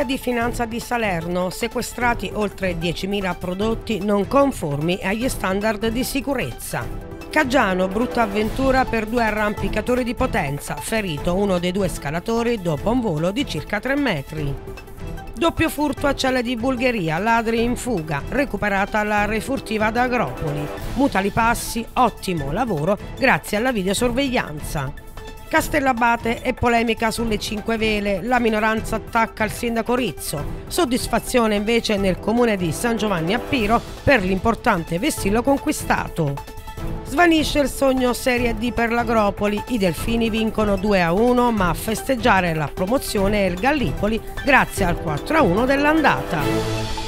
Guardia di Finanza di Salerno, sequestrati oltre 10.000 prodotti non conformi agli standard di sicurezza. Caggiano, brutta avventura per due arrampicatori di potenza, ferito uno dei due scalatori dopo un volo di circa 3 metri. Doppio furto a Celle di Bulgheria, ladri in fuga, recuperata la refurtiva ad Agropoli. Mutali passi, ottimo lavoro grazie alla videosorveglianza. Castellabate e polemica sulle cinque vele, la minoranza attacca il sindaco Rizzo. Soddisfazione invece nel comune di San Giovanni a Piro per l'importante vessillo conquistato. Svanisce il sogno Serie D per l'Agropoli, i Delfini vincono 2 a 1 ma a festeggiare la promozione è il Gallipoli grazie al 4 a 1 dell'andata.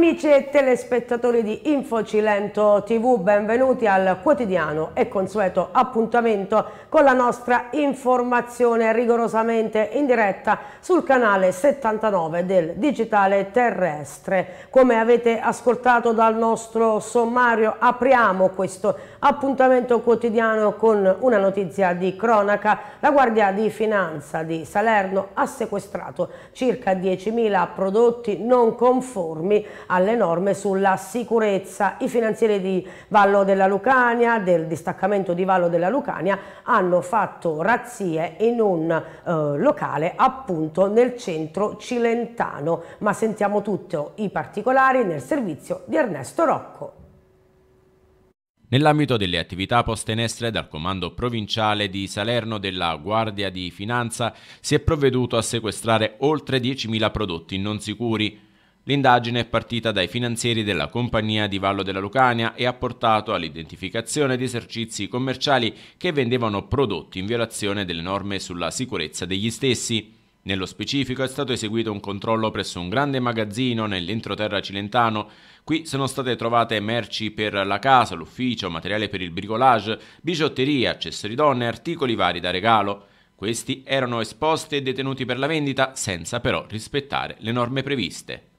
Amici e telespettatori di Infocilento TV, benvenuti al quotidiano e consueto appuntamento con la nostra informazione rigorosamente in diretta sul canale 79 del Digitale Terrestre. Come avete ascoltato dal nostro sommario, apriamo questo appuntamento quotidiano con una notizia di cronaca. La Guardia di Finanza di Salerno ha sequestrato circa 10.000 prodotti non conformi alle norme sulla sicurezza. I finanzieri di Vallo della Lucania, del distaccamento di Vallo della Lucania, hanno fatto razzie in un eh, locale appunto nel centro cilentano. Ma sentiamo tutti i particolari nel servizio di Ernesto Rocco. Nell'ambito delle attività poste in essere dal Comando Provinciale di Salerno della Guardia di Finanza si è provveduto a sequestrare oltre 10.000 prodotti non sicuri, L'indagine è partita dai finanzieri della compagnia di Vallo della Lucania e ha portato all'identificazione di esercizi commerciali che vendevano prodotti in violazione delle norme sulla sicurezza degli stessi. Nello specifico è stato eseguito un controllo presso un grande magazzino nell'entroterra cilentano. Qui sono state trovate merci per la casa, l'ufficio, materiale per il bricolage, bigiotterie, accessori donne articoli vari da regalo. Questi erano esposti e detenuti per la vendita senza però rispettare le norme previste.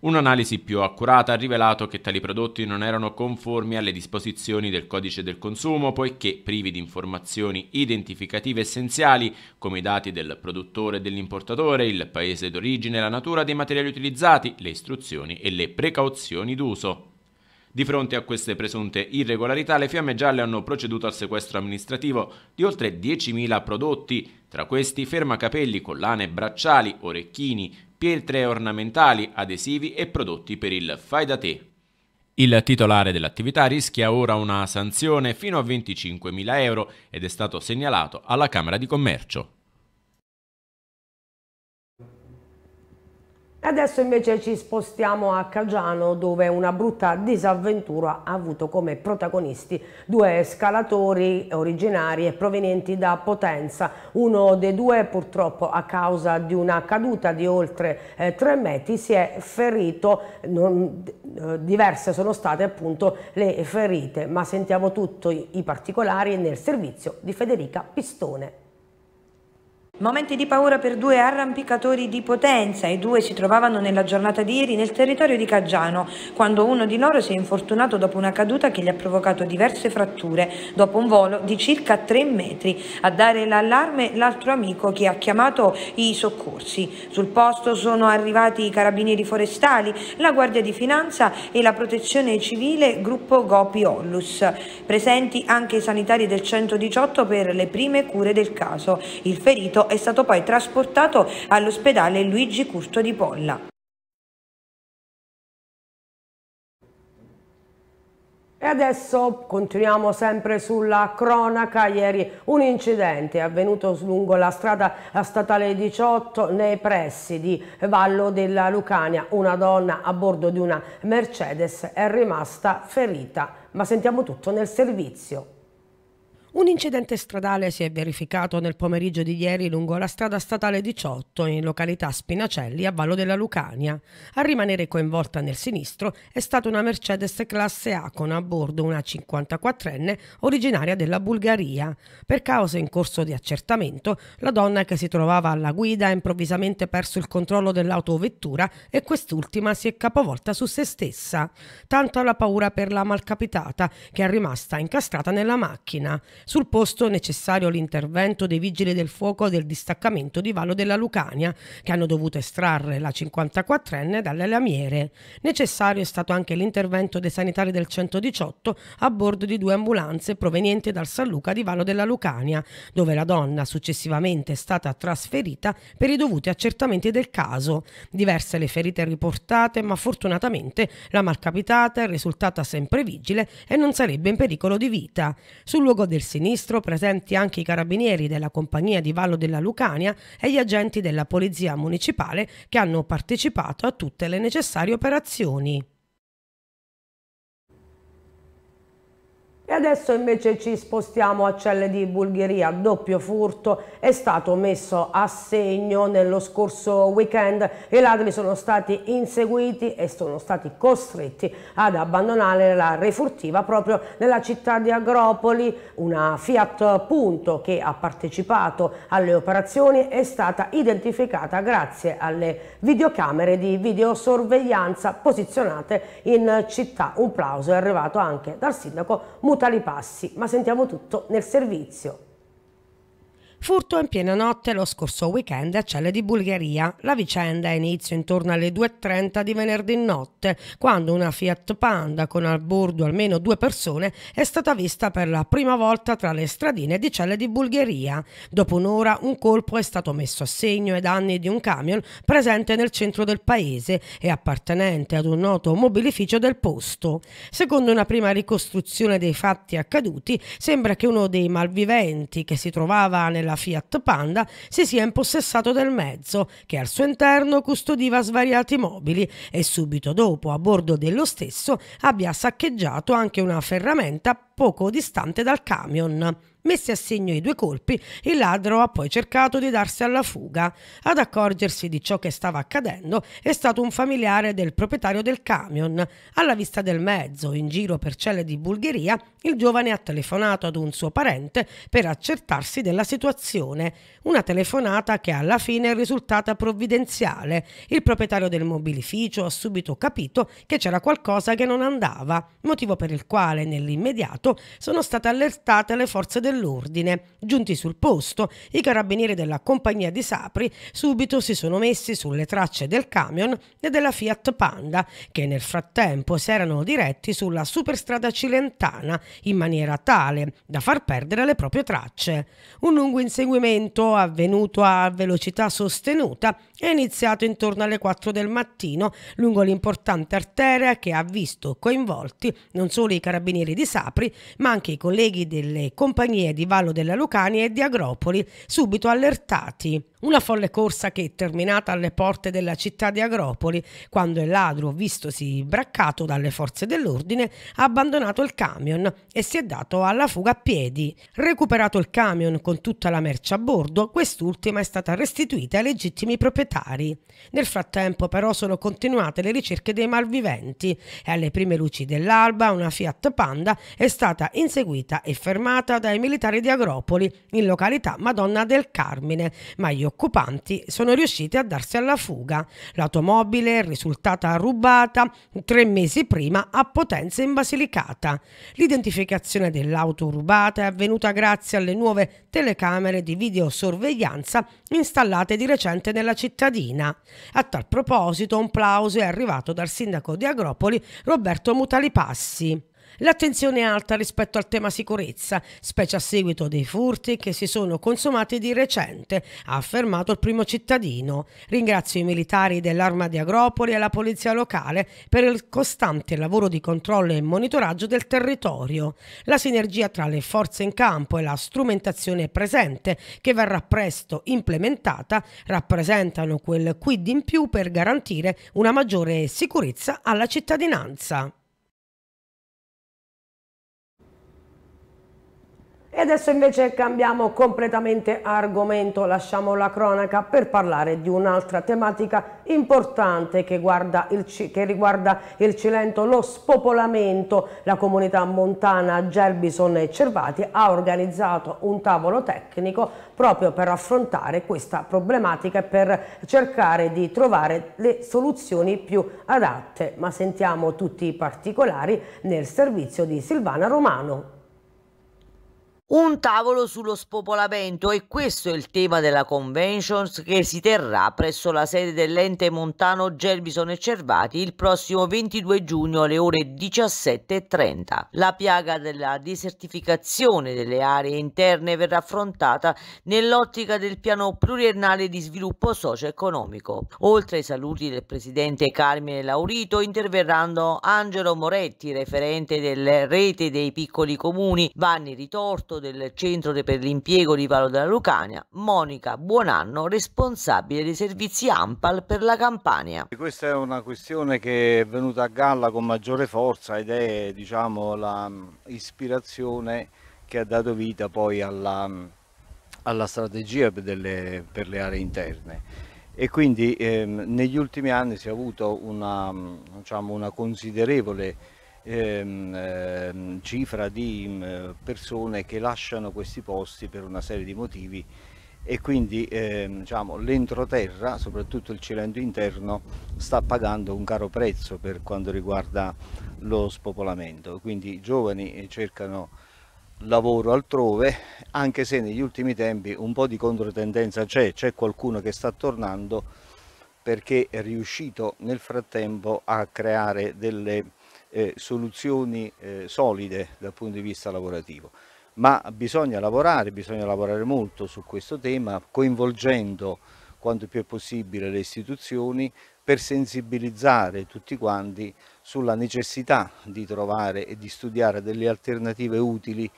Un'analisi più accurata ha rivelato che tali prodotti non erano conformi alle disposizioni del codice del consumo poiché privi di informazioni identificative essenziali come i dati del produttore e dell'importatore, il paese d'origine, la natura dei materiali utilizzati, le istruzioni e le precauzioni d'uso. Di fronte a queste presunte irregolarità, le Fiamme Gialle hanno proceduto al sequestro amministrativo di oltre 10.000 prodotti, tra questi fermacapelli, collane, bracciali, orecchini, pietre ornamentali, adesivi e prodotti per il fai da te. Il titolare dell'attività rischia ora una sanzione fino a 25.000 euro ed è stato segnalato alla Camera di Commercio. Adesso invece ci spostiamo a Caggiano dove una brutta disavventura ha avuto come protagonisti due scalatori originari e provenienti da Potenza. Uno dei due purtroppo a causa di una caduta di oltre eh, 3 metri si è ferito, non, eh, diverse sono state appunto le ferite ma sentiamo tutti i particolari nel servizio di Federica Pistone. Momenti di paura per due arrampicatori di potenza. I due si trovavano nella giornata di ieri nel territorio di Caggiano, quando uno di loro si è infortunato dopo una caduta che gli ha provocato diverse fratture, dopo un volo di circa 3 metri. A dare l'allarme l'altro amico che ha chiamato i soccorsi. Sul posto sono arrivati i carabinieri forestali, la Guardia di Finanza e la Protezione Civile gruppo Gopi Ollus. Presenti anche i sanitari del 118 per le prime cure del caso. Il ferito è stato poi trasportato all'ospedale Luigi Curto di Polla. E adesso continuiamo sempre sulla cronaca, ieri un incidente è avvenuto lungo la strada statale 18 nei pressi di Vallo della Lucania, una donna a bordo di una Mercedes è rimasta ferita, ma sentiamo tutto nel servizio. Un incidente stradale si è verificato nel pomeriggio di ieri lungo la strada statale 18 in località Spinacelli a Vallo della Lucania. A rimanere coinvolta nel sinistro è stata una Mercedes classe A con a bordo una 54enne originaria della Bulgaria. Per cause in corso di accertamento, la donna che si trovava alla guida ha improvvisamente perso il controllo dell'autovettura e quest'ultima si è capovolta su se stessa. Tanto la paura per la malcapitata che è rimasta incastrata nella macchina. Sul posto necessario l'intervento dei vigili del fuoco del distaccamento di Vallo della Lucania, che hanno dovuto estrarre la 54enne dalle lamiere. Necessario è stato anche l'intervento dei sanitari del 118 a bordo di due ambulanze provenienti dal San Luca di Vallo della Lucania, dove la donna successivamente è stata trasferita per i dovuti accertamenti del caso. Diverse le ferite riportate, ma fortunatamente la malcapitata è risultata sempre vigile e non sarebbe in pericolo di vita. Sul luogo del sinistro presenti anche i carabinieri della compagnia di Vallo della Lucania e gli agenti della polizia municipale che hanno partecipato a tutte le necessarie operazioni. E adesso invece ci spostiamo a Celle di Bulgheria, doppio furto è stato messo a segno nello scorso weekend, i ladri sono stati inseguiti e sono stati costretti ad abbandonare la refurtiva proprio nella città di Agropoli, una Fiat Punto che ha partecipato alle operazioni è stata identificata grazie alle videocamere di videosorveglianza posizionate in città, un plauso è arrivato anche dal sindaco Mutamento tali passi, ma sentiamo tutto nel servizio. Furto in piena notte lo scorso weekend a Celle di Bulgaria. La vicenda ha inizio intorno alle 2.30 di venerdì notte, quando una Fiat Panda con a bordo almeno due persone è stata vista per la prima volta tra le stradine di Celle di Bulgaria. Dopo un'ora un colpo è stato messo a segno ai danni di un camion presente nel centro del paese e appartenente ad un noto mobilificio del posto. Secondo una prima ricostruzione dei fatti accaduti, sembra che uno dei malviventi che si trovava nella della Fiat Panda si sia impossessato del mezzo, che al suo interno custodiva svariati mobili e subito dopo, a bordo dello stesso, abbia saccheggiato anche una ferramenta poco distante dal camion. Messi a segno i due colpi, il ladro ha poi cercato di darsi alla fuga. Ad accorgersi di ciò che stava accadendo è stato un familiare del proprietario del camion. Alla vista del mezzo, in giro per celle di Bulgheria, il giovane ha telefonato ad un suo parente per accertarsi della situazione. Una telefonata che alla fine è risultata provvidenziale. Il proprietario del mobilificio ha subito capito che c'era qualcosa che non andava, motivo per il quale nell'immediato sono state allertate le forze del dell'ordine. Giunti sul posto, i carabinieri della compagnia di Sapri subito si sono messi sulle tracce del camion e della Fiat Panda, che nel frattempo si erano diretti sulla superstrada cilentana in maniera tale da far perdere le proprie tracce. Un lungo inseguimento, avvenuto a velocità sostenuta, è iniziato intorno alle 4 del mattino lungo l'importante arteria che ha visto coinvolti non solo i carabinieri di Sapri, ma anche i colleghi delle compagnie di Vallo della Lucania e di Agropoli, subito allertati. Una folle corsa che, terminata alle porte della città di Agropoli, quando il ladro, vistosi braccato dalle forze dell'ordine, ha abbandonato il camion e si è dato alla fuga a piedi. Recuperato il camion con tutta la merce a bordo, quest'ultima è stata restituita ai legittimi proprietari. Nel frattempo, però, sono continuate le ricerche dei malviventi e alle prime luci dell'alba una Fiat Panda è stata inseguita e fermata dai militari di Agropoli, in località Madonna del Carmine, ma gli occupanti sono riusciti a darsi alla fuga. L'automobile è risultata rubata tre mesi prima a Potenza in Basilicata. L'identificazione dell'auto rubata è avvenuta grazie alle nuove telecamere di videosorveglianza installate di recente nella cittadina. A tal proposito un plauso è arrivato dal sindaco di Agropoli Roberto Mutalipassi. L'attenzione è alta rispetto al tema sicurezza, specie a seguito dei furti che si sono consumati di recente, ha affermato il primo cittadino. Ringrazio i militari dell'Arma di Agropoli e la polizia locale per il costante lavoro di controllo e monitoraggio del territorio. La sinergia tra le forze in campo e la strumentazione presente, che verrà presto implementata, rappresentano quel quid in più per garantire una maggiore sicurezza alla cittadinanza. E adesso invece cambiamo completamente argomento, lasciamo la cronaca per parlare di un'altra tematica importante che, il, che, riguarda il Cilento, lo spopolamento. La comunità montana Gelbison e Cervati ha organizzato un tavolo tecnico proprio per affrontare questa problematica e per cercare di trovare le soluzioni più adatte. Ma sentiamo tutti i particolari nel servizio di Silvana Romano. Un tavolo sullo spopolamento e questo è il tema della convention che si terrà presso la sede dell'ente montano Gelbison e Cervati il prossimo 22 giugno alle ore 17.30. La piaga della desertificazione delle aree interne verrà affrontata nell'ottica del piano pluriennale di sviluppo socio-economico. Oltre ai saluti del presidente Carmine Laurito interverranno Angelo Moretti, referente della rete dei piccoli comuni, Vanni Ritorto, del Centro per l'Impiego di Valo della Lucania, Monica Buonanno, responsabile dei servizi AMPAL per la Campania. Questa è una questione che è venuta a galla con maggiore forza ed è diciamo, l'ispirazione che ha dato vita poi alla, alla strategia per, delle, per, le aree interne e quindi ehm, negli ultimi anni si è avuto una, diciamo, una considerevole ehm, ehm, cifra di ehm, persone che lasciano questi posti per una serie di motivi e quindi ehm, diciamo, l'entroterra, soprattutto il cilento interno, sta pagando un caro prezzo per quanto riguarda lo spopolamento. Quindi i giovani cercano lavoro altrove, anche se negli ultimi tempi un po' di controtendenza c'è, c'è qualcuno che sta tornando perché è riuscito nel frattempo a creare delle eh, soluzioni eh, solide dal punto di vista lavorativo. Ma bisogna lavorare, bisogna lavorare molto su questo tema, coinvolgendo quanto più è possibile le istituzioni per sensibilizzare tutti quanti sulla necessità di trovare e di studiare delle alternative utili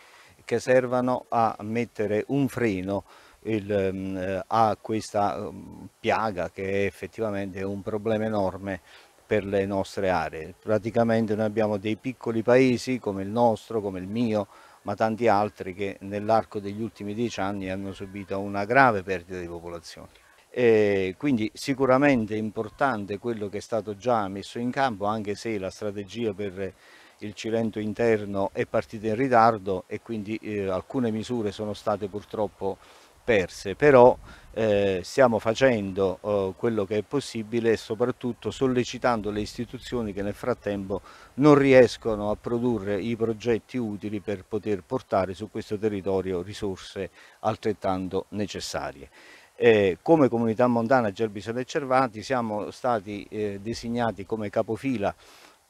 che servano a mettere un freno il, ehm, a questa ehm, piaga che è effettivamente un problema enorme per le nostre aree. Praticamente noi abbiamo dei piccoli paesi come il nostro, come il mio, ma tanti altri che nell'arco degli ultimi dieci anni hanno subito una grave perdita di popolazione. E quindi sicuramente è importante quello che è stato già messo in campo, anche se la strategia per il Cilento interno è partita in ritardo e quindi eh, alcune misure sono state purtroppo perse, però eh, stiamo facendo eh, quello che è possibile e soprattutto sollecitando le istituzioni che nel frattempo non riescono a produrre i progetti utili per poter portare su questo territorio risorse altrettanto necessarie. Eh, come comunità montana Gerbisone e Cervati siamo stati eh, designati come capofila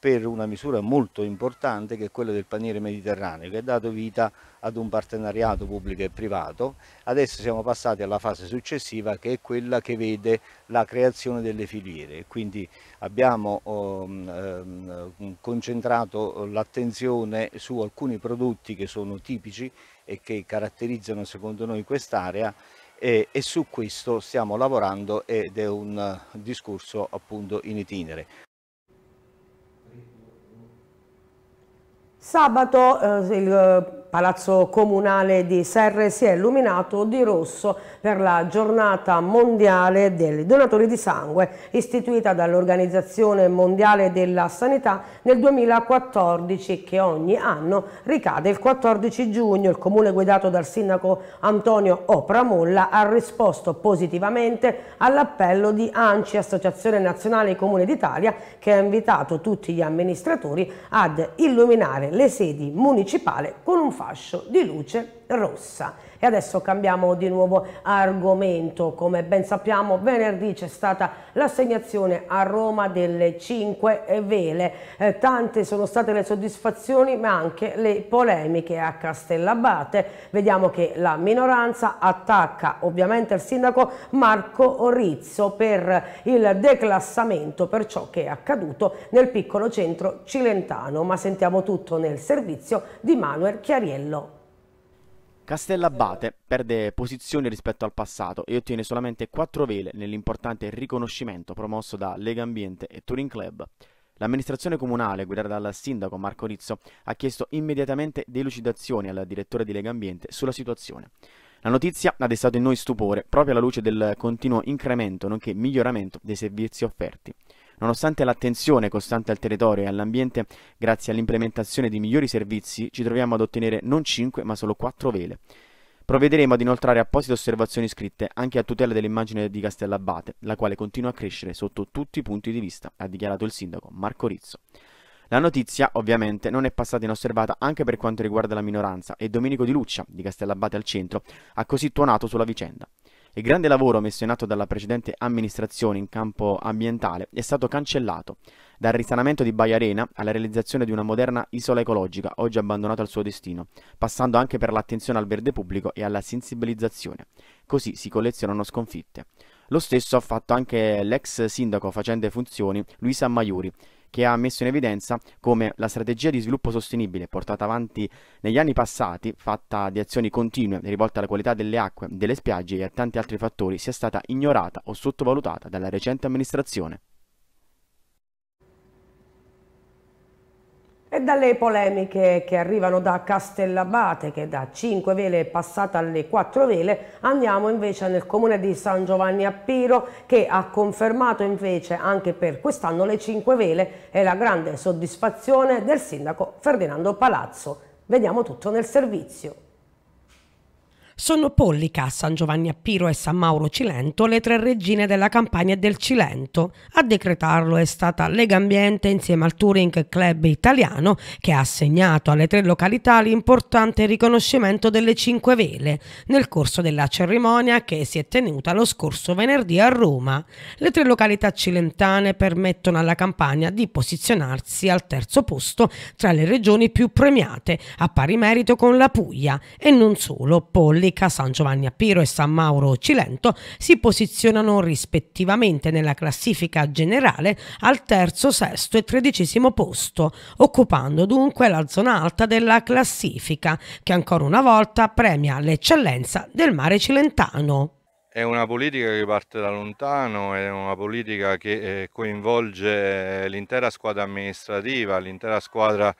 per una misura molto importante che è quella del paniere mediterraneo che ha dato vita ad un partenariato pubblico e privato. Adesso siamo passati alla fase successiva che è quella che vede la creazione delle filiere, quindi abbiamo um, um, concentrato l'attenzione su alcuni prodotti che sono tipici e che caratterizzano secondo noi quest'area e, e, su questo stiamo lavorando ed è un discorso appunto in itinere. Sabato eh, il Palazzo Comunale di Serre si è illuminato di rosso per la giornata mondiale dei donatori di sangue istituita dall'Organizzazione Mondiale della Sanità nel 2014 che ogni anno ricade il 14 giugno. Il comune guidato dal sindaco Antonio Opramolla ha risposto positivamente all'appello di ANCI, Associazione Nazionale Comune d'Italia, che ha invitato tutti gli amministratori ad illuminare le sedi municipali con un fascio di luce rossa. E adesso cambiamo di nuovo argomento. Come ben sappiamo, venerdì c'è stata l'assegnazione a Roma delle cinque vele. Eh, tante sono state le soddisfazioni, ma anche le polemiche a Castellabate. Vediamo che la minoranza attacca ovviamente il sindaco Marco Rizzo per il declassamento per ciò che è accaduto nel piccolo centro cilentano. Ma sentiamo tutto nel servizio di Manuel Chiariello. Castellabate perde posizioni rispetto al passato e ottiene solamente 4 vele nell'importante riconoscimento promosso da Lega Ambiente e Touring Club. L'amministrazione comunale, guidata dal sindaco Marco Rizzo, ha chiesto immediatamente delucidazioni al direttore di Lega Ambiente sulla situazione. La notizia ha destato in noi stupore proprio alla luce del continuo incremento nonché miglioramento dei servizi offerti. Nonostante l'attenzione costante al territorio e all'ambiente, grazie all'implementazione di migliori servizi, ci troviamo ad ottenere non 5 ma solo 4 vele. Provvederemo ad inoltrare apposite osservazioni scritte anche a tutela dell'immagine di Castellabate, la quale continua a crescere sotto tutti i punti di vista, ha dichiarato il sindaco Marco Rizzo. La notizia, ovviamente, non è passata inosservata anche per quanto riguarda la minoranza e Domenico Di Luccia, di Castellabate al centro, ha così tuonato sulla vicenda. Il grande lavoro messo in atto dalla precedente amministrazione in campo ambientale è stato cancellato, dal risanamento di Baia Arena alla realizzazione di una moderna isola ecologica oggi abbandonata al suo destino, passando anche per l'attenzione al verde pubblico e alla sensibilizzazione. Così si collezionano sconfitte. Lo stesso ha fatto anche l'ex sindaco facente funzioni Luisa Maiuri, che ha messo in evidenza come la strategia di sviluppo sostenibile portata avanti negli anni passati, fatta di azioni continue rivolte alla qualità delle acque, delle spiagge e a tanti altri fattori, sia stata ignorata o sottovalutata dalla recente amministrazione. E dalle polemiche che arrivano da Castellabate, che da 5 vele è passata alle 4 vele, andiamo invece nel comune di San Giovanni a Piro, che ha confermato invece anche per quest'anno le 5 vele e la grande soddisfazione del sindaco Ferdinando Palazzo. Vediamo tutto nel servizio. Sono Pollica, San Giovanni a Piro e San Mauro Cilento le tre regine della campagna del Cilento. A decretarlo è stata Lega Ambiente insieme al Touring Club italiano che ha assegnato alle tre località l'importante riconoscimento delle cinque vele nel corso della cerimonia che si è tenuta lo scorso venerdì a Roma. Le tre località cilentane permettono alla campagna di posizionarsi al terzo posto tra le regioni più premiate, a pari merito con la Puglia e non solo Pollica Basica, San Giovanni a Piro e San Mauro Cilento si posizionano rispettivamente nella classifica generale al terzo, sesto e tredicesimo posto, occupando dunque la zona alta della classifica, che ancora una volta premia l'eccellenza del mare cilentano. È una politica che parte da lontano, è una politica che eh, coinvolge l'intera squadra amministrativa, l'intera squadra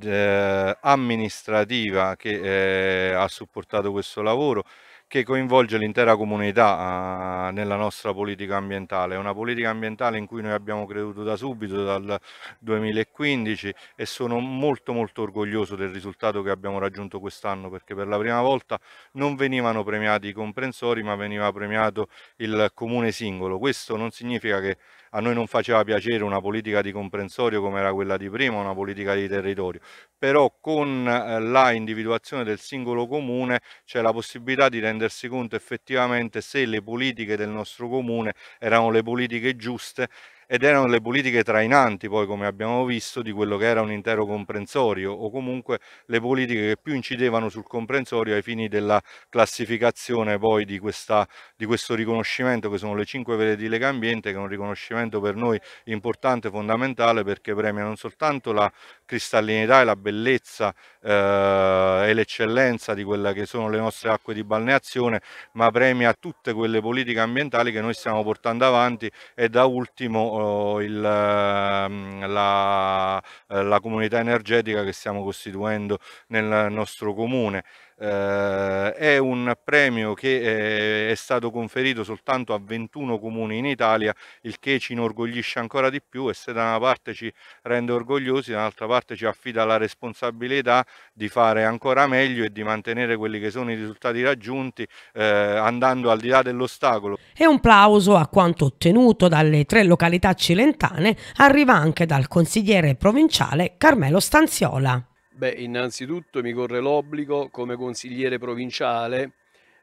eh, amministrativa che eh, ha supportato questo lavoro che coinvolge l'intera comunità eh, nella nostra politica ambientale. È una politica ambientale in cui noi abbiamo creduto da subito, dal 2015 e sono molto molto orgoglioso del risultato che abbiamo raggiunto quest'anno perché per la prima volta non venivano premiati i comprensori ma veniva premiato il comune singolo. Questo non significa che a noi non faceva piacere una politica di comprensorio come era quella di prima, una politica di territorio, però con eh, la individuazione del singolo comune c'è la possibilità di rendersi conto effettivamente se le politiche del nostro comune erano le politiche giuste ed erano le politiche trainanti poi come abbiamo visto di quello che era un intero comprensorio o comunque le politiche che più incidevano sul comprensorio ai fini della classificazione poi di, questa, di questo riconoscimento che sono le cinque vere di Lega Ambiente che è un riconoscimento per noi importante, fondamentale perché premia non soltanto la cristallinità e la bellezza eh, e l'eccellenza di quelle che sono le nostre acque di balneazione ma premia tutte quelle politiche ambientali che noi stiamo portando avanti e da ultimo il, ehm, la, eh, la comunità energetica che stiamo costituendo nel nostro comune. Eh, è un premio che è stato conferito soltanto a 21 comuni in Italia, il che ci inorgoglisce ancora di più e se da una parte ci rende orgogliosi, dall'altra parte ci affida la responsabilità di fare ancora meglio e di mantenere quelli che sono i risultati raggiunti eh, andando al di là dell'ostacolo. E un plauso a quanto ottenuto dalle tre località cilentane arriva anche dal consigliere provinciale Carmelo Stanziola. Beh, innanzitutto mi corre l'obbligo come consigliere provinciale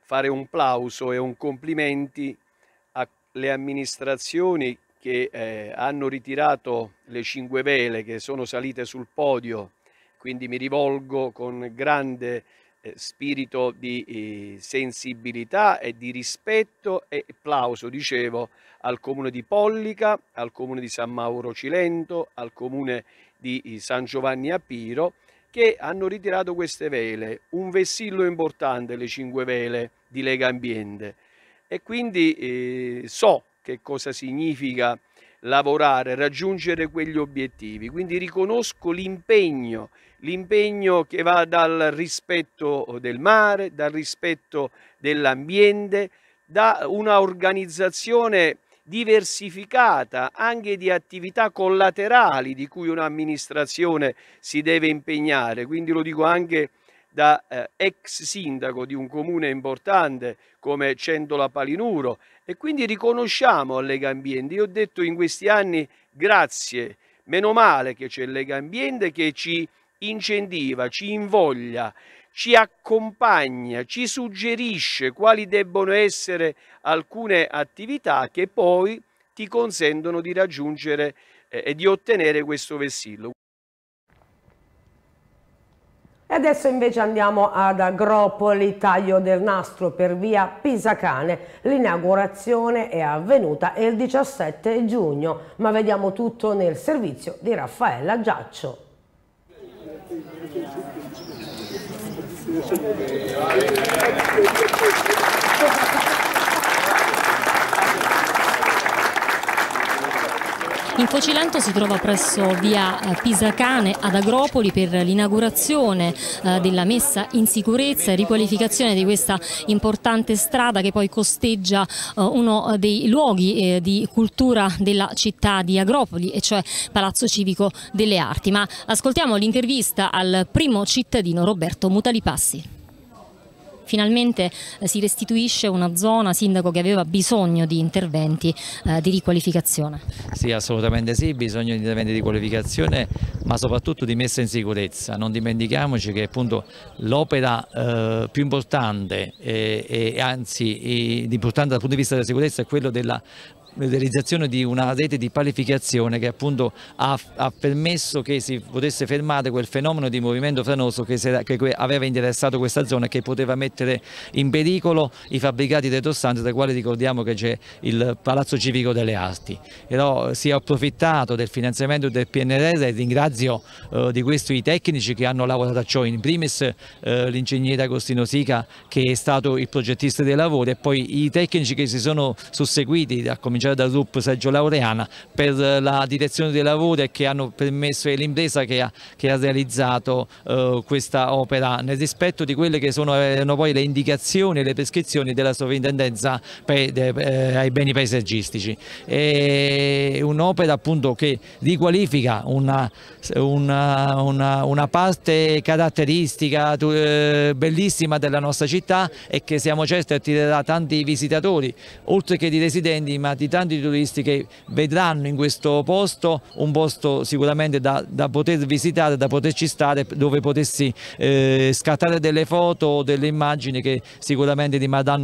fare un plauso e un complimenti alle amministrazioni che eh, hanno ritirato le cinque vele che sono salite sul podio, quindi mi rivolgo con grande eh, spirito di eh, sensibilità e di rispetto e plauso, dicevo, al comune di Pollica, al comune di San Mauro Cilento, al comune di eh, San Giovanni a Piro che hanno ritirato queste vele, un vessillo importante, le cinque vele di Lega Ambiente e quindi eh, so che cosa significa lavorare, raggiungere quegli obiettivi. Quindi riconosco l'impegno, l'impegno che va dal rispetto del mare, dal rispetto dell'ambiente, da una organizzazione diversificata anche di attività collaterali di cui un'amministrazione si deve impegnare. Quindi lo dico anche da eh, ex sindaco di un comune importante come Centola Palinuro e quindi riconosciamo a Lega Ambiente. Io ho detto in questi anni grazie, meno male che c'è Lega Ambiente che ci incentiva, ci invoglia, ci accompagna, ci suggerisce quali debbono essere alcune attività che poi ti consentono di raggiungere eh, e di ottenere questo vessillo. E adesso invece andiamo ad Agropoli, taglio del nastro per via Pisacane. L'inaugurazione è avvenuta il 17 giugno, ma vediamo tutto nel servizio di Raffaella Giaccio. Thank you. In Focilento si trova presso via eh, Pisacane ad Agropoli per l'inaugurazione eh, della messa in sicurezza e riqualificazione di questa importante strada che poi costeggia eh, uno dei luoghi di cultura della città di Agropoli e cioè Palazzo Civico delle Arti. Ma ascoltiamo l'intervista al primo cittadino Roberto Mutalipassi finalmente eh, si restituisce una zona, sindaco, che aveva bisogno di interventi eh, di riqualificazione. Sì, assolutamente sì, bisogno di interventi di qualificazione, ma soprattutto di messa in sicurezza. Non dimentichiamoci che appunto l'opera eh, più importante e, anzi importante dal punto di vista della sicurezza è quello della realizzazione di una rete di palificazione che appunto ha, ha, permesso che si potesse fermare quel fenomeno di movimento franoso che, era, che, aveva interessato questa zona e che poteva mettere in pericolo i fabbricati retrossanti tra quali ricordiamo che c'è il Palazzo Civico delle Arti. Però si è approfittato del finanziamento del PNRR e ringrazio eh, di questo i tecnici che hanno lavorato a ciò, in primis eh, l'ingegnere Agostino Sica che è stato il progettista dei lavori e poi i tecnici che si sono susseguiti a cominciare dal gruppo Sergio Laureana per la direzione dei lavori e che hanno permesso l'impresa che, che, ha realizzato eh, questa opera nel rispetto di quelle che sono, erano poi le indicazioni e le prescrizioni della sovrintendenza per, eh, ai beni paesaggistici. È un'opera appunto che riqualifica una, una, una, una parte caratteristica eh, bellissima della nostra città e che siamo certi attirerà tanti visitatori, oltre che di residenti, ma di tanti turisti che vedranno in questo posto un posto sicuramente da, da poter visitare, da poterci stare, dove potessi eh, scattare delle foto o delle immagini che sicuramente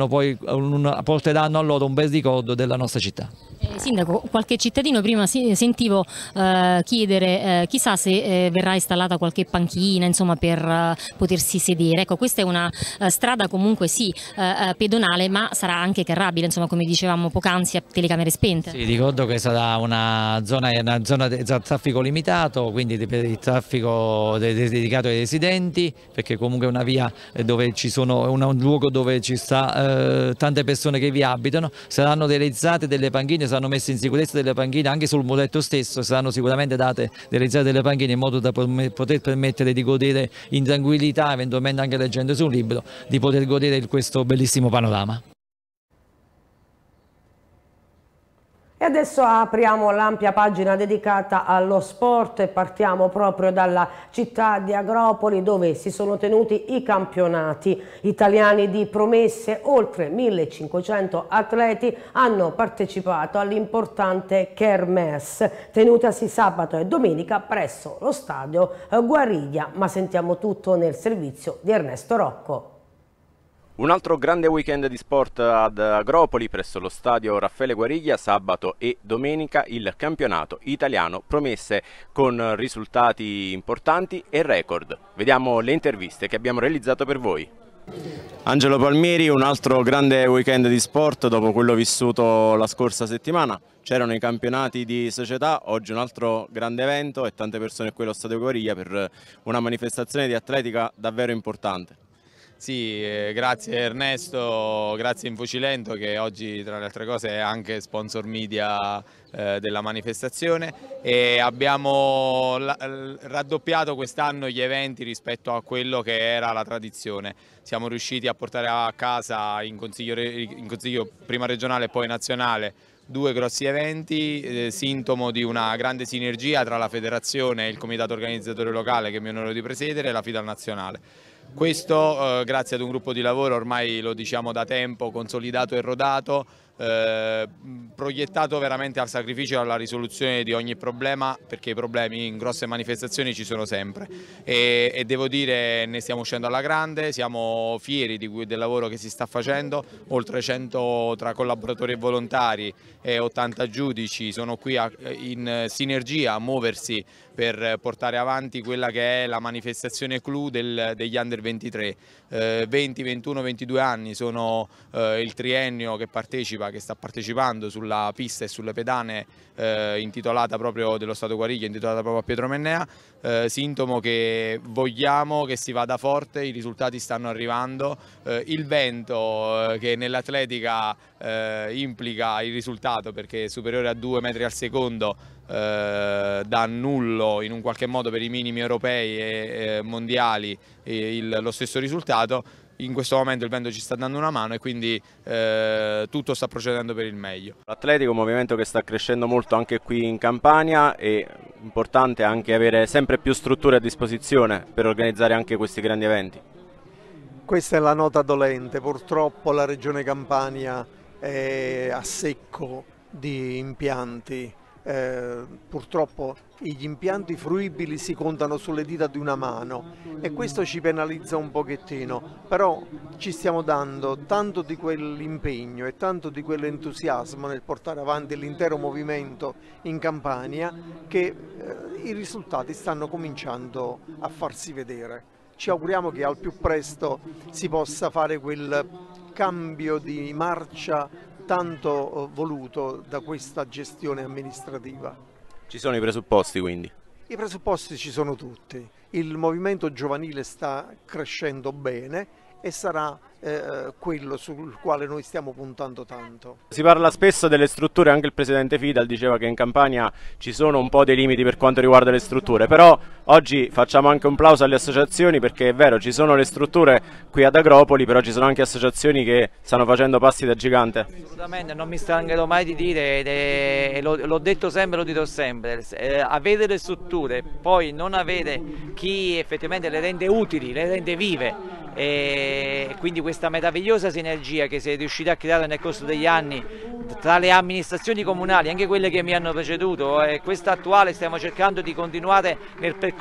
poi, un, porteranno a loro un bel ricordo della nostra città. Eh, sindaco, qualche cittadino prima sentivo eh, chiedere eh, chissà se eh, verrà installata qualche panchina insomma, per potersi sedere. Ecco, questa è una strada comunque sì pedonale ma sarà anche carrabile, insomma, come dicevamo poc'anzi a telecamere spente. Sì, ricordo che sarà una zona, una zona di traffico limitato, quindi per il traffico dedicato ai residenti, perché comunque è una via dove ci sono, un luogo dove ci sta tante persone che vi abitano, saranno realizzate delle panchine saranno messe in sicurezza delle panchine anche sul muletto stesso, saranno sicuramente date realizzate delle panchine in modo da poter permettere di godere in tranquillità, eventualmente anche leggendo su un libro, di poter godere questo bellissimo panorama. Adesso apriamo l'ampia pagina dedicata allo sport e partiamo proprio dalla città di Agropoli dove si sono tenuti i campionati italiani di promesse. Oltre 1500 atleti hanno partecipato all'importante Kermesse tenutasi sabato e domenica presso lo stadio Guariglia. Ma sentiamo tutto nel servizio di Ernesto Rocco. Un altro grande weekend di sport ad Agropoli presso lo stadio Raffaele Guariglia sabato e domenica il campionato italiano promesse con risultati importanti e record. Vediamo le interviste che abbiamo realizzato per voi. Angelo Palmieri, un altro grande weekend di sport dopo quello vissuto la scorsa settimana. C'erano i campionati di società, oggi un altro grande evento e tante persone qui allo Stadio Guariglia per una manifestazione di atletica davvero importante. Sì, eh, grazie Ernesto, grazie Infucilento che oggi tra le altre cose è anche sponsor media eh, della manifestazione e abbiamo raddoppiato quest'anno gli eventi rispetto a quello che era la tradizione. Siamo riusciti a portare a casa in consiglio, in consiglio prima regionale e poi nazionale due grossi eventi, eh, sintomo di una grande sinergia tra la federazione e il comitato organizzatore locale che mi onoro di presiedere e la FIDAL nazionale. Questo eh, grazie ad un gruppo di lavoro ormai lo diciamo da tempo consolidato e rodato eh, proiettato veramente al sacrificio e alla risoluzione di ogni problema perché i problemi in grosse manifestazioni ci sono sempre. E, e devo dire ne stiamo uscendo alla grande, siamo fieri di, del lavoro che si sta facendo, oltre 100 tra collaboratori e volontari e 80 giudici sono qui a, in sinergia a muoversi per portare avanti quella che è la manifestazione clou del, degli under 23. Eh, 20, 21, 22 anni sono eh, il triennio che partecipa, che sta partecipando sulla pista e sulle pedane eh, intitolata proprio dello Stato Guariglia, intitolata proprio a Pietro Mennea, eh, sintomo che vogliamo che si vada forte, i risultati stanno arrivando, eh, il vento eh, che nell'atletica implica il risultato perché è superiore a 2 metri al secondo eh, da nullo in un qualche modo per i minimi europei e mondiali il, lo stesso risultato, in questo momento il vento ci sta dando una mano e quindi eh, tutto sta procedendo per il meglio. L'Atletico è un movimento che sta crescendo molto anche qui in Campania e importante anche avere sempre più strutture a disposizione per organizzare anche questi grandi eventi. Questa è la nota dolente, purtroppo la regione Campania è a secco di impianti eh, purtroppo gli impianti fruibili si contano sulle dita di una mano e questo ci penalizza un pochettino, però ci stiamo dando tanto di quell'impegno e tanto di quell'entusiasmo nel portare avanti l'intero movimento in Campania che eh, i risultati stanno cominciando a farsi vedere. Ci auguriamo che al più presto si possa fare quel cambio di marcia tanto eh, voluto da questa gestione amministrativa. Ci sono i presupposti quindi? I presupposti ci sono tutti, il movimento giovanile sta crescendo bene e sarà eh, quello sul quale noi stiamo puntando tanto. Si parla spesso delle strutture, anche il presidente Fidal diceva che in Campania ci sono un po' dei limiti per quanto riguarda le strutture, però oggi facciamo anche un plauso alle associazioni perché è vero, ci sono le strutture qui ad Agropoli, però ci sono anche associazioni che stanno facendo passi da gigante. Assolutamente, non mi stancherò mai di dire, l'ho detto sempre, lo dirò sempre, eh, avere le strutture, poi non avere chi effettivamente le rende utili, le rende vive, e quindi questa meravigliosa sinergia che si è riuscita a creare nel corso degli anni tra le amministrazioni comunali, anche quelle che mi hanno preceduto e questa attuale stiamo cercando di continuare nel percorso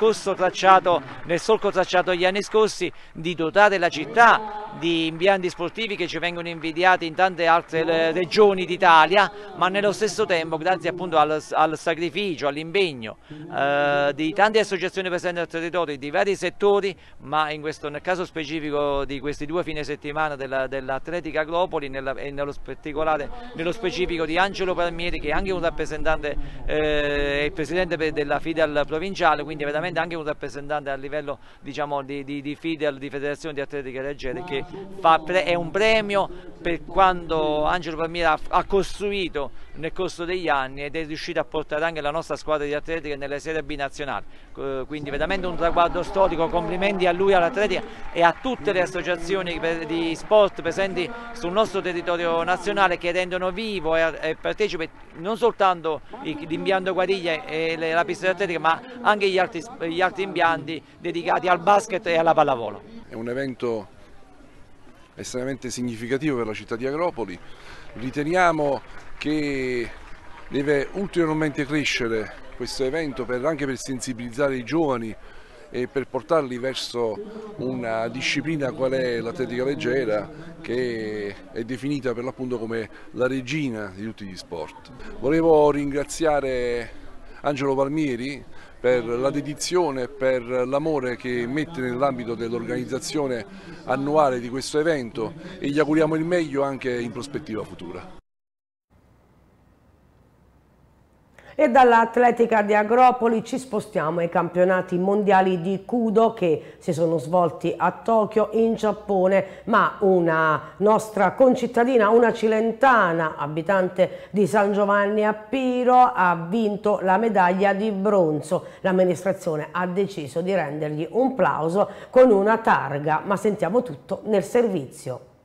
nel solco tracciato gli anni scorsi, di dotare la città di impianti sportivi che ci vengono invidiati in tante altre eh, regioni d'Italia, ma nello stesso tempo grazie appunto al, al sacrificio, all'impegno eh, di tante associazioni presenti al territorio, di vari settori, ma in questo, nel caso specifico di questi due fine settimana dell'Atletica dell Agropoli nella, e nello nello specifico di Angelo Palmieri che è anche un rappresentante eh, il presidente della Fidel provinciale quindi veramente anche un rappresentante a livello diciamo, di, di, di Fidel di Federazione di Atletica Leggere che fa, è un premio per quando Angelo Palmieri ha, costruito nel corso degli anni ed è riuscito a portare anche la nostra squadra di atletica nelle serie B nazionali quindi veramente un traguardo storico complimenti a lui all'atletica e a tutte le associazioni di sport presenti sul nostro territorio nazionale che rendono vivo e, partecipe non soltanto l'impianto Guariglia e la pista di atletica ma anche gli altri, gli altri impianti dedicati al basket e alla pallavolo. È un evento estremamente significativo per la città di Agropoli, riteniamo che deve ulteriormente crescere questo evento per, anche per sensibilizzare i giovani e per portarli verso una disciplina qual è l'atletica leggera che è definita per l'appunto come la regina di tutti gli sport. Volevo ringraziare Angelo Palmieri per la dedizione e per l'amore che mette nell'ambito dell'organizzazione annuale di questo evento e gli auguriamo il meglio anche in prospettiva futura. E dall'atletica di Agropoli ci spostiamo ai campionati mondiali di Kudo che si sono svolti a Tokyo in Giappone, ma una nostra concittadina, una cilentana, abitante di San Giovanni a Piro, ha vinto la medaglia di bronzo. L'amministrazione ha deciso di rendergli un plauso con una targa, ma sentiamo tutto nel servizio.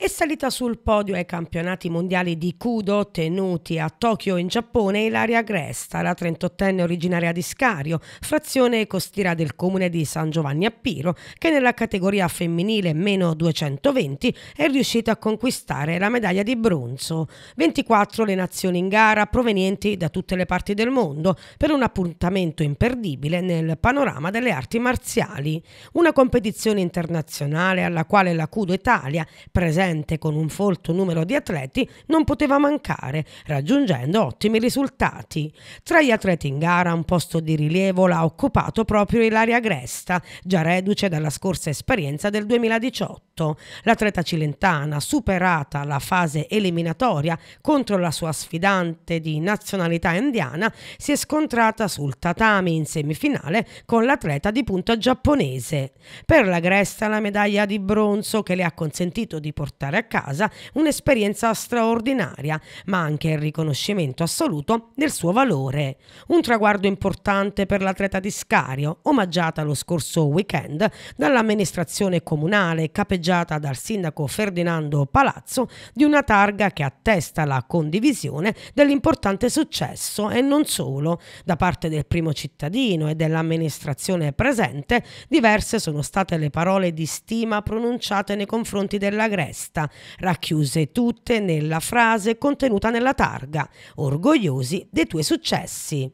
È salita sul podio ai campionati mondiali di Kudo tenuti a Tokyo in Giappone Ilaria Gresta, la 38enne originaria di Scario, frazione costiera del comune di San Giovanni a Piro, che nella categoria femminile meno 220 è riuscita a conquistare la medaglia di bronzo. 24 le nazioni in gara provenienti da tutte le parti del mondo per un appuntamento imperdibile nel panorama delle arti marziali. Una competizione internazionale alla quale la Kudo Italia, presente presente con un folto numero di atleti non poteva mancare, raggiungendo ottimi risultati. Tra gli atleti in gara un posto di rilievo l'ha occupato proprio Ilaria Gresta, già reduce dalla scorsa esperienza del 2018. L'atleta cilentana, superata la fase eliminatoria contro la sua sfidante di nazionalità indiana, si è scontrata sul tatami in semifinale con l'atleta di punta giapponese. Per la Gresta la medaglia di bronzo che le ha consentito di portare portare a casa un'esperienza straordinaria, ma anche il riconoscimento assoluto del suo valore. Un traguardo importante per l'atleta di Scario, omaggiata lo scorso weekend dall'amministrazione comunale capeggiata dal sindaco Ferdinando Palazzo di una targa che attesta la condivisione dell'importante successo e non solo. Da parte del primo cittadino e dell'amministrazione presente, diverse sono state le parole di stima pronunciate nei confronti della Festa, racchiuse tutte nella frase contenuta nella targa, orgogliosi dei tuoi successi.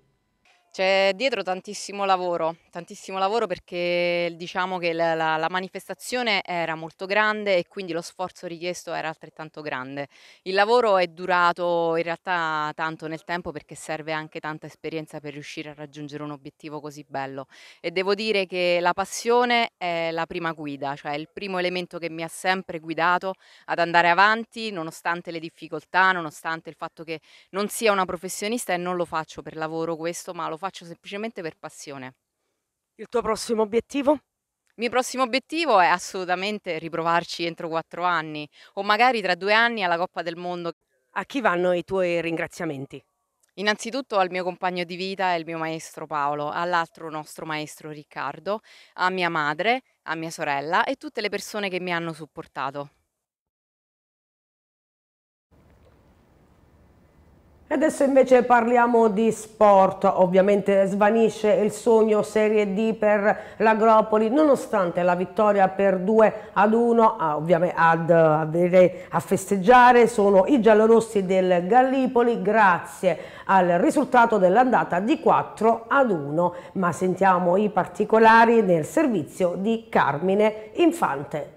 C'è dietro tantissimo lavoro, tantissimo lavoro perché diciamo che la, la, la, manifestazione era molto grande e quindi lo sforzo richiesto era altrettanto grande. Il lavoro è durato in realtà tanto nel tempo perché serve anche tanta esperienza per riuscire a raggiungere un obiettivo così bello e devo dire che la passione è la prima guida, cioè il primo elemento che mi ha sempre guidato ad andare avanti nonostante le difficoltà, nonostante il fatto che non sia una professionista e non lo faccio per lavoro questo, ma lo faccio semplicemente per passione. Il tuo prossimo obiettivo? Il mio prossimo obiettivo è assolutamente riprovarci entro quattro anni o magari tra due anni alla Coppa del Mondo. A chi vanno i tuoi ringraziamenti? Innanzitutto al mio compagno di vita, il mio maestro Paolo, all'altro nostro maestro Riccardo, a mia madre, a mia sorella e tutte le persone che mi hanno supportato. Adesso invece parliamo di sport, ovviamente svanisce il sogno Serie D per l'Agropoli nonostante la vittoria per 2 ad 1, ah, ovviamente ad, a festeggiare sono i giallorossi del Gallipoli grazie al risultato dell'andata di 4 ad 1, ma sentiamo i particolari nel servizio di Carmine Infante.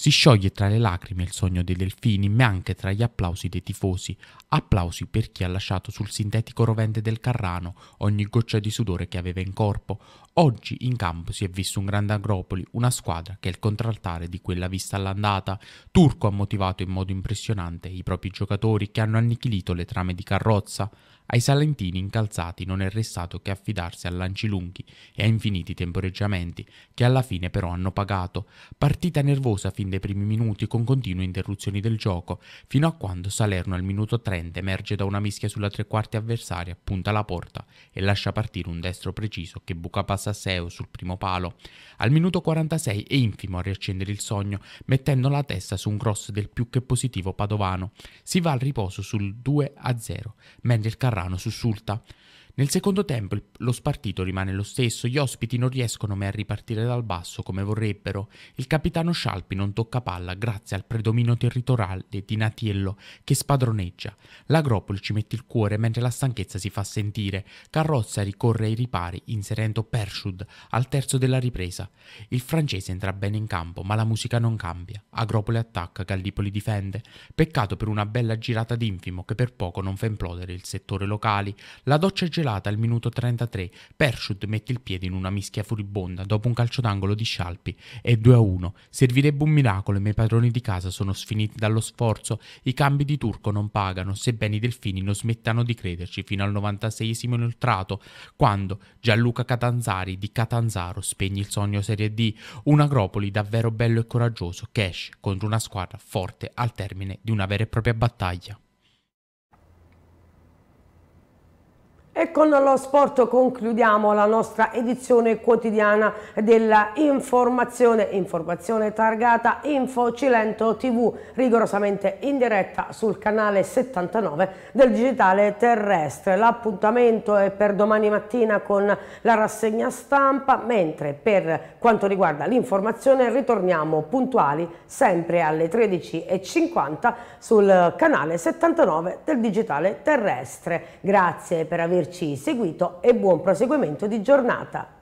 Si scioglie tra le lacrime il sogno dei delfini, ma anche tra gli applausi dei tifosi. Applausi per chi ha lasciato sul sintetico rovente del Carrano ogni goccia di sudore che aveva in corpo. Oggi in campo si è visto un grande Agropoli, una squadra che è il contraltare di quella vista all'andata. Turco ha motivato in modo impressionante i propri giocatori che hanno annichilito le trame di carrozza. Ai salentini incalzati non è restato che affidarsi a lanci lunghi e a infiniti temporeggiamenti, che alla fine però hanno pagato. Partita nervosa fin dai primi minuti con continue interruzioni del gioco, fino a quando Salerno al minuto 30 emerge da una mischia sulla tre quarti avversaria, punta la porta e lascia partire un destro preciso che buca passa a Seo sul primo palo. Al minuto 46 è infimo a riaccendere il sogno, mettendo la testa su un cross del più che positivo padovano. Si va al riposo sul 2 a 0, mentre il Carrano Ferrano sussulta. Nel secondo tempo lo spartito rimane lo stesso, gli ospiti non riescono mai a ripartire dal basso come vorrebbero. Il capitano Scialpi non tocca palla grazie al predominio territoriale di Natiello che spadroneggia. L'Agropoli ci mette il cuore mentre la stanchezza si fa sentire. Carrozza ricorre ai ripari inserendo Pershud al terzo della ripresa. Il francese entra bene in campo ma la musica non cambia. Agropoli attacca, Gallipoli difende. Peccato per una bella girata d'infimo che per poco non fa implodere il settore locali. La doccia gelata scarapellata al minuto 33. Pershut mette il piede in una mischia furibonda dopo un calcio d'angolo di Scialpi. È 2-1. Servirebbe un miracolo i padroni di casa sono sfiniti dallo sforzo. I cambi di turco non pagano, sebbene i delfini non smettano di crederci fino al 96esimo inoltrato, quando Gianluca Catanzari di Catanzaro spegne il sogno Serie D. Un Agropoli davvero bello e coraggioso che esce contro una squadra forte al termine di una vera e propria battaglia. E con lo sport concludiamo la nostra edizione quotidiana della informazione, informazione targata Info Cilento TV, rigorosamente in diretta sul canale 79 del digitale terrestre. L'appuntamento è per domani mattina con la rassegna stampa, mentre per quanto riguarda l'informazione ritorniamo puntuali sempre alle 13.50 sul canale 79 del digitale terrestre. Grazie per averci seguito e buon proseguimento di giornata.